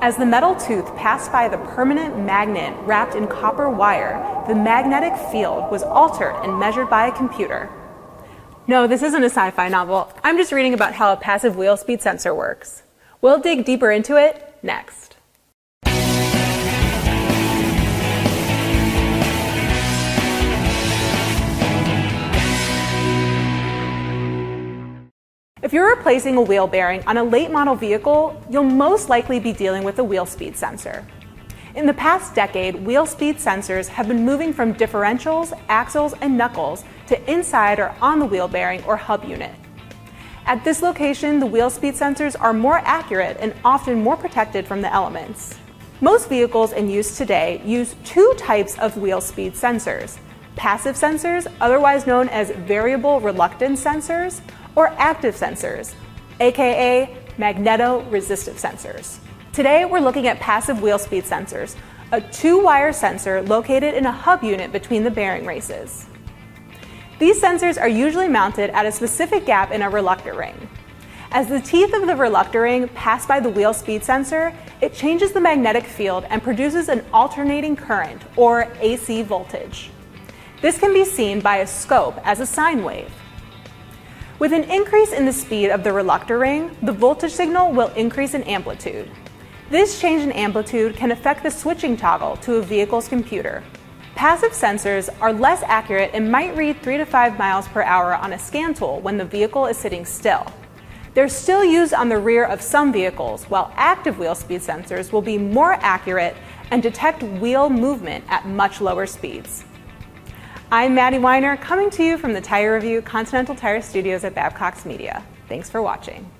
As the metal tooth passed by the permanent magnet wrapped in copper wire, the magnetic field was altered and measured by a computer. No, this isn't a sci fi novel. I'm just reading about how a passive wheel speed sensor works. We'll dig deeper into it next. If you're replacing a wheel bearing on a late model vehicle, you'll most likely be dealing with a wheel speed sensor. In the past decade, wheel speed sensors have been moving from differentials, axles, and knuckles to inside or on the wheel bearing or hub unit. At this location, the wheel speed sensors are more accurate and often more protected from the elements. Most vehicles in use today use two types of wheel speed sensors passive sensors, otherwise known as variable reluctance sensors, or active sensors, aka magneto-resistive sensors. Today we're looking at passive wheel speed sensors, a two-wire sensor located in a hub unit between the bearing races. These sensors are usually mounted at a specific gap in a reluctor ring. As the teeth of the reluctor ring pass by the wheel speed sensor, it changes the magnetic field and produces an alternating current, or AC voltage. This can be seen by a scope as a sine wave. With an increase in the speed of the reluctor ring, the voltage signal will increase in amplitude. This change in amplitude can affect the switching toggle to a vehicle's computer. Passive sensors are less accurate and might read 3 to 5 miles per hour on a scan tool when the vehicle is sitting still. They're still used on the rear of some vehicles, while active wheel speed sensors will be more accurate and detect wheel movement at much lower speeds. I'm Maddie Winer, coming to you from the Tire Review Continental Tire Studios at Babcox Media. Thanks for watching.